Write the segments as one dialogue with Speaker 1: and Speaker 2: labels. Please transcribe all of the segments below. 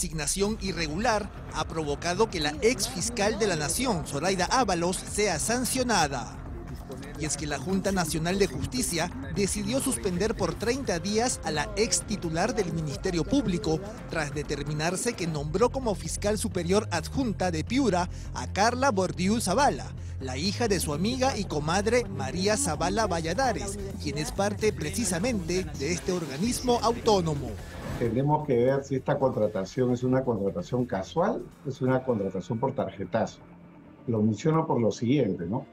Speaker 1: designación irregular ha provocado que la ex fiscal de la Nación, Zoraida Ábalos, sea sancionada. Y es que la Junta Nacional de Justicia decidió suspender por 30 días a la ex titular del Ministerio Público tras determinarse que nombró como fiscal superior adjunta de Piura a Carla Bordiú Zavala, la hija de su amiga y comadre María Zavala Valladares, quien es parte precisamente de este organismo autónomo.
Speaker 2: Tenemos que ver si esta contratación es una contratación casual, es una contratación por tarjetazo. Lo menciono por lo siguiente, ¿no?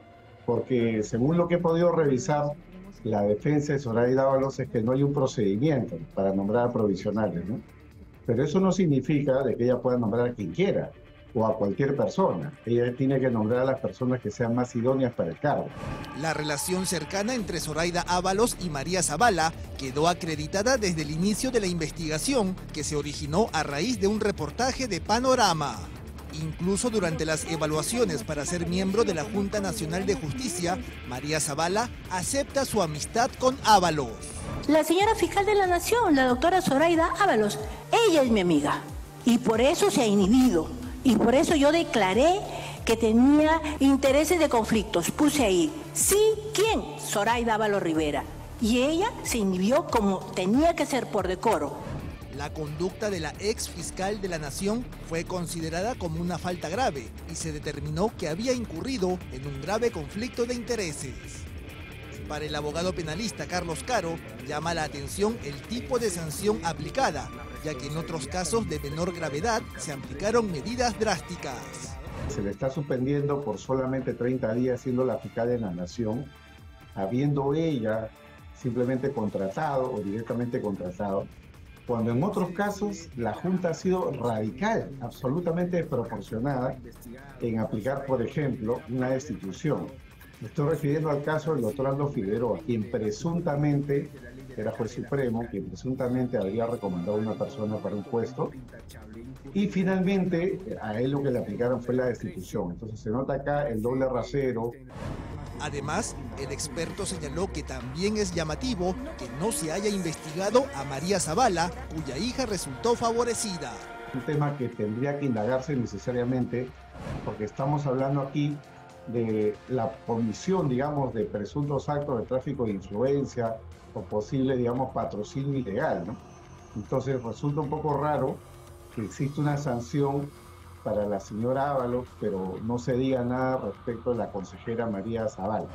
Speaker 2: porque según lo que he podido revisar, la defensa de Soraya Dávalos es que no hay un procedimiento para nombrar a provisionales, ¿no? Pero eso no significa de que ella pueda nombrar a quien quiera o a cualquier persona. Ella tiene que nombrar a las personas que sean más idóneas para el cargo.
Speaker 1: La relación cercana entre Zoraida Ábalos y María Zavala quedó acreditada desde el inicio de la investigación que se originó a raíz de un reportaje de Panorama. Incluso durante las evaluaciones para ser miembro de la Junta Nacional de Justicia, María Zavala acepta su amistad con Ábalos.
Speaker 3: La señora fiscal de la Nación, la doctora Zoraida Ábalos, ella es mi amiga. Y por eso se ha inhibido. Y por eso yo declaré que tenía intereses de conflictos. Puse ahí, sí, ¿quién? Zoraida Ábalos Rivera. Y ella se inhibió como tenía que ser por decoro.
Speaker 1: La conducta de la ex fiscal de la Nación fue considerada como una falta grave y se determinó que había incurrido en un grave conflicto de intereses. Para el abogado penalista Carlos Caro, llama la atención el tipo de sanción aplicada, ya que en otros casos de menor gravedad se aplicaron medidas drásticas.
Speaker 2: Se le está suspendiendo por solamente 30 días siendo la fiscal de la Nación, habiendo ella simplemente contratado o directamente contratado cuando en otros casos la Junta ha sido radical, absolutamente desproporcionada en aplicar, por ejemplo, una destitución. Me estoy refiriendo al caso del doctor Aldo Figueroa, quien presuntamente era juez supremo, quien presuntamente había recomendado a una persona para un puesto, y finalmente a él lo que le aplicaron fue la destitución. Entonces se nota acá el doble rasero,
Speaker 1: Además, el experto señaló que también es llamativo que no se haya investigado a María Zavala, cuya hija resultó favorecida.
Speaker 2: Un tema que tendría que indagarse necesariamente, porque estamos hablando aquí de la comisión, digamos, de presuntos actos de tráfico de influencia o posible, digamos, patrocinio ilegal, ¿no? Entonces resulta un poco raro que exista una sanción para la señora Ábalos, pero no se diga nada respecto a la consejera María Zavala.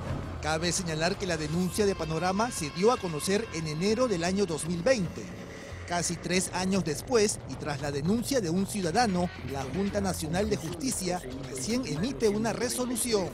Speaker 1: Cabe señalar que la denuncia de Panorama se dio a conocer en enero del año 2020. Casi tres años después, y tras la denuncia de un ciudadano, la Junta Nacional de Justicia recién emite una resolución.